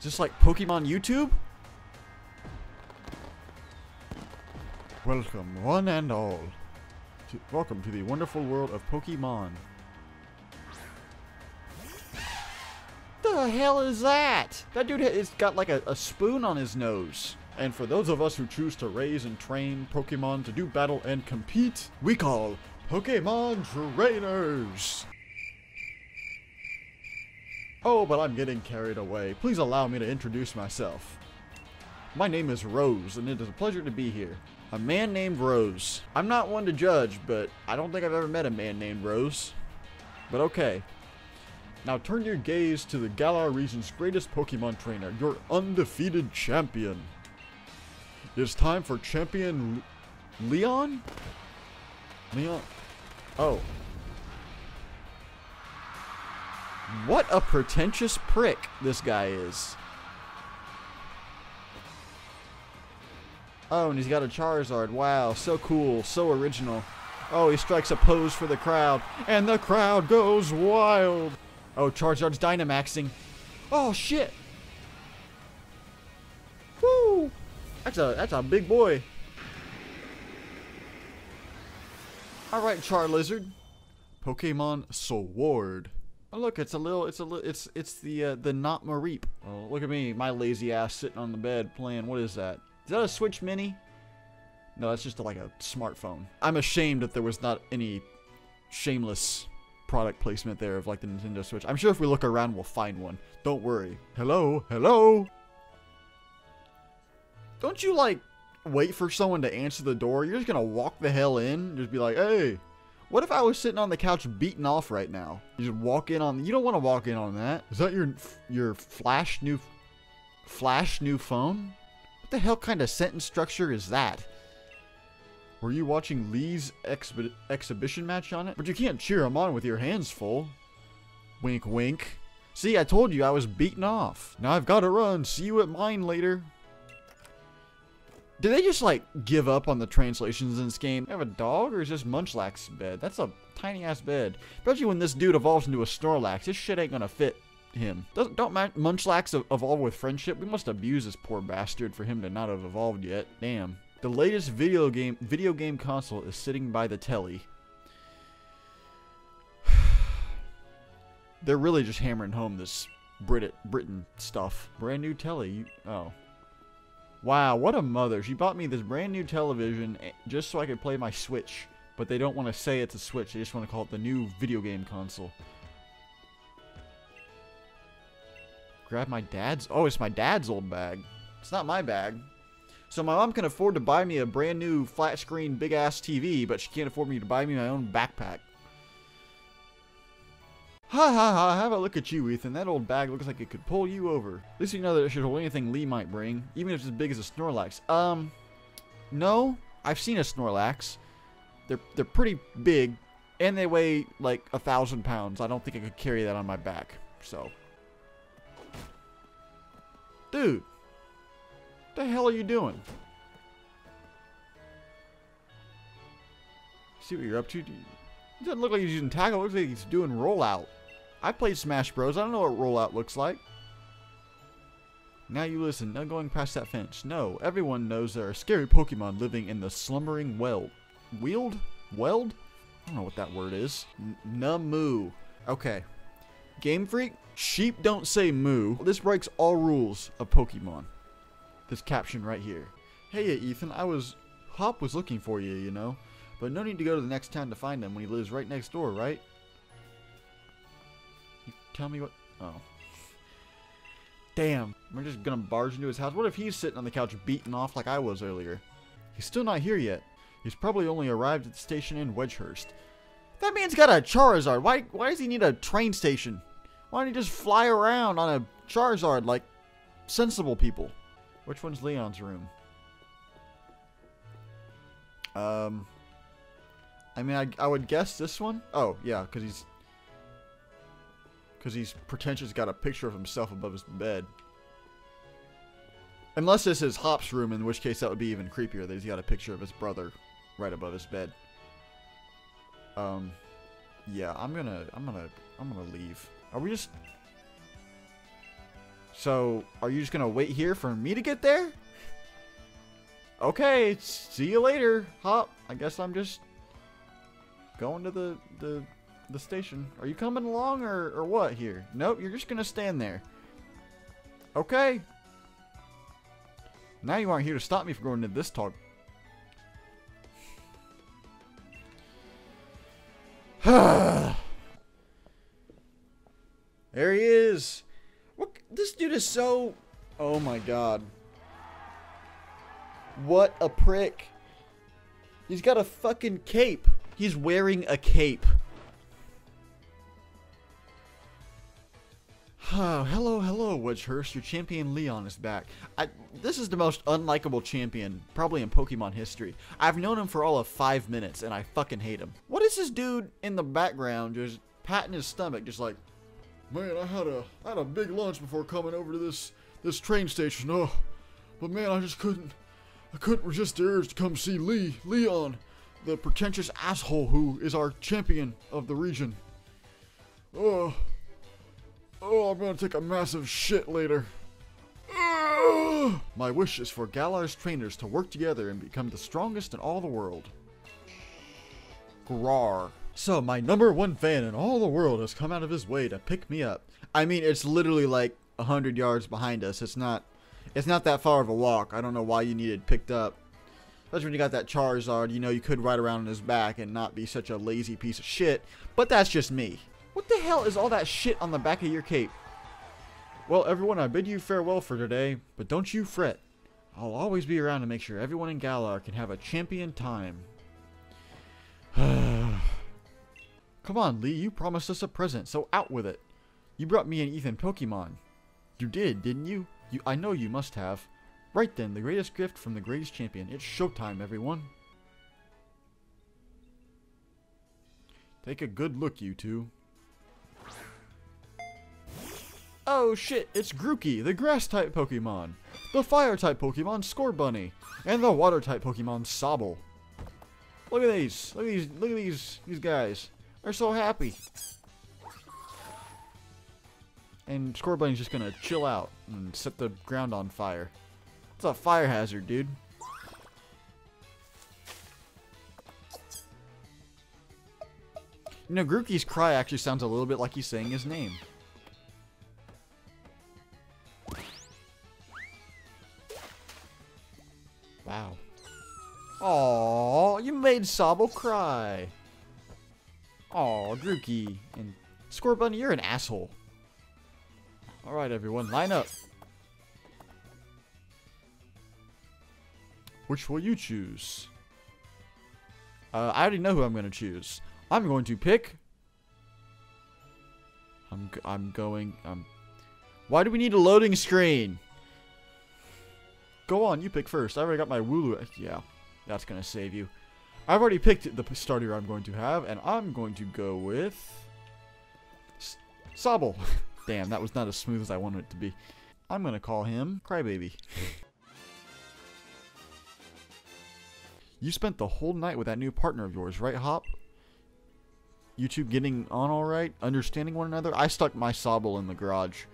Just like Pokemon YouTube? Welcome, one and all. To, welcome to the wonderful world of Pokemon. The hell is that? That dude has got like a, a spoon on his nose. And for those of us who choose to raise and train Pokemon to do battle and compete, we call Pokemon Trainers. Oh, but I'm getting carried away. Please allow me to introduce myself. My name is Rose, and it is a pleasure to be here. A man named Rose. I'm not one to judge, but I don't think I've ever met a man named Rose. But okay. Now turn your gaze to the Galar region's greatest Pokemon trainer, your undefeated champion. It's time for Champion Leon? Leon? Oh. What a pretentious prick this guy is. Oh, and he's got a Charizard. Wow, so cool, so original. Oh, he strikes a pose for the crowd, and the crowd goes wild. Oh, Charizard's Dynamaxing. Oh, shit. Woo! That's a, that's a big boy. Alright, Charlizard. Pokemon Sword. Oh, look, it's a little, it's a little, it's, it's the, uh, the not Mareep. Oh, look at me, my lazy ass sitting on the bed playing, what is that? Is that a Switch Mini? No, that's just like a smartphone. I'm ashamed that there was not any shameless product placement there of like the Nintendo Switch. I'm sure if we look around, we'll find one. Don't worry. Hello? Hello? Don't you like wait for someone to answer the door? You're just gonna walk the hell in, just be like, hey, what if I was sitting on the couch beating off right now? You just walk in on. You don't want to walk in on that. Is that your your flash new flash new phone? What the hell kind of sentence structure is that? Were you watching Lee's exhi exhibition match on it? But you can't cheer him on with your hands full. Wink, wink. See, I told you I was beaten off. Now I've got to run. See you at mine later. Did they just, like, give up on the translations in this game? Have a dog or is this Munchlax's bed? That's a tiny-ass bed. Especially when this dude evolves into a Snorlax. This shit ain't gonna fit him. Doesn't, don't Munchlax evolve with friendship? We must abuse this poor bastard for him to not have evolved yet. Damn. The latest video game video game console is sitting by the telly. They're really just hammering home this Brit Britain stuff. Brand new telly. You, oh. Wow, what a mother. She bought me this brand new television eh, just so I could play my Switch. But they don't want to say it's a Switch. They just want to call it the new video game console. Grab my dad's... Oh, it's my dad's old bag. It's not my bag. So my mom can afford to buy me a brand new flat screen big ass TV, but she can't afford me to buy me my own backpack. Ha ha ha, have a look at you, Ethan. That old bag looks like it could pull you over. At least you know that it should hold anything Lee might bring, even if it's as big as a Snorlax. Um, no, I've seen a Snorlax. They're, they're pretty big, and they weigh like a thousand pounds. I don't think I could carry that on my back, so. Dude, What the hell are you doing? See what you're up to? It doesn't look like he's using tackle. It looks like he's doing rollout. I played Smash Bros. I don't know what rollout looks like. Now you listen. No going past that fence. No, everyone knows there are scary Pokemon living in the slumbering well. Wield? Weld? I don't know what that word is. N Namu. Okay. Game Freak? Sheep don't say moo. This breaks all rules of Pokemon this caption right here. Hey, uh, Ethan, I was... Hop was looking for you, you know. But no need to go to the next town to find him when he lives right next door, right? Tell me what... Oh. Damn. We're just gonna barge into his house. What if he's sitting on the couch beating off like I was earlier? He's still not here yet. He's probably only arrived at the station in Wedgehurst. That man's got a Charizard. Why, why does he need a train station? Why don't he just fly around on a Charizard like sensible people? Which one's Leon's room? Um, I mean, I, I would guess this one. Oh, yeah, because he's because he's pretentious got a picture of himself above his bed. Unless this is Hop's room, in which case that would be even creepier that he's got a picture of his brother right above his bed. Um, yeah, I'm gonna, I'm gonna, I'm gonna leave. Are we just So, are you just gonna wait here for me to get there? Okay, see you later, Hop. I guess I'm just going to the the the station. Are you coming along or or what here? Nope, you're just gonna stand there. Okay. Now you aren't here to stop me from going to this talk. there he is. What? This dude is so. Oh my god. What a prick. He's got a fucking cape. He's wearing a cape. Hello, hello, Wedgehurst. Your champion Leon is back. I, this is the most unlikable champion, probably in Pokemon history. I've known him for all of five minutes, and I fucking hate him. What is this dude in the background just patting his stomach, just like, man, I had a, I had a big lunch before coming over to this, this train station. Oh, but man, I just couldn't, I couldn't resist the urge to come see Lee, Leon, the pretentious asshole who is our champion of the region. Oh. Oh, I'm gonna take a massive shit later. My wish is for Galar's trainers to work together and become the strongest in all the world. Grar. So, my number one fan in all the world has come out of his way to pick me up. I mean, it's literally like a hundred yards behind us. It's not, it's not that far of a walk. I don't know why you needed picked up. Especially when you got that Charizard, you know, you could ride around on his back and not be such a lazy piece of shit. But that's just me. What the hell is all that shit on the back of your cape? Well, everyone, I bid you farewell for today, but don't you fret. I'll always be around to make sure everyone in Galar can have a champion time. Come on, Lee, you promised us a present, so out with it. You brought me an Ethan Pokemon. You did, didn't you? You I know you must have. Right then, the greatest gift from the greatest champion. It's showtime, everyone. Take a good look, you two. Oh shit, it's Grookey, the grass-type Pokemon, the fire-type Pokemon Scorbunny, and the water-type Pokemon Sobble. Look at these, look at these, look at these, these guys. They're so happy. And Scorbunny's just gonna chill out and set the ground on fire. It's a fire hazard, dude. You know, Grookey's cry actually sounds a little bit like he's saying his name. Oh, you made Sobble cry. Oh, Grookey. And Scorbunny, you're an asshole. Alright, everyone, line up. Which will you choose? Uh, I already know who I'm going to choose. I'm going to pick... I'm, I'm going... Um, why do we need a loading screen? Go on, you pick first. I already got my Wooloo. Yeah, that's going to save you. I've already picked the starter I'm going to have, and I'm going to go with... S Sobble. Damn, that was not as smooth as I wanted it to be. I'm going to call him Crybaby. you spent the whole night with that new partner of yours, right, Hop? You two getting on alright? Understanding one another? I stuck my Sobble in the garage.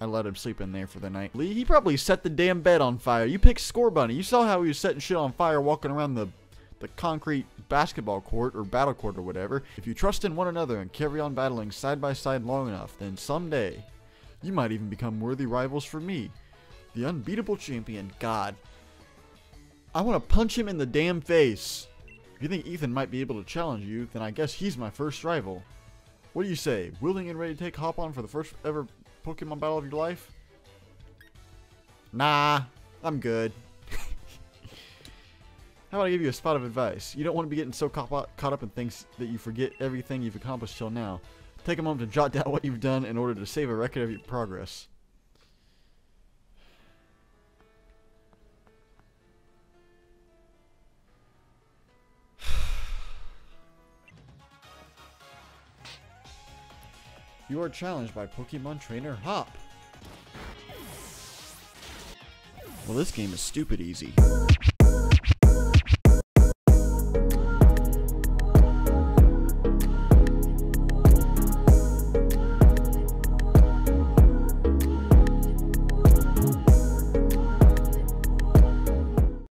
I let him sleep in there for the night. Lee, he probably set the damn bed on fire. You picked Scorbunny. You saw how he was setting shit on fire walking around the the concrete basketball court or battle court or whatever. If you trust in one another and carry on battling side by side long enough, then someday you might even become worthy rivals for me, the unbeatable champion. God. I want to punch him in the damn face. If you think Ethan might be able to challenge you, then I guess he's my first rival. What do you say? Willing and ready to take Hop on for the first ever Pokemon battle of your life? Nah, I'm good. How about I give you a spot of advice? You don't want to be getting so caught up in things that you forget everything you've accomplished till now. Take a moment to jot down what you've done in order to save a record of your progress. You are challenged by Pokemon Trainer Hop. Well, this game is stupid easy.